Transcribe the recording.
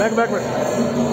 Back, back, back.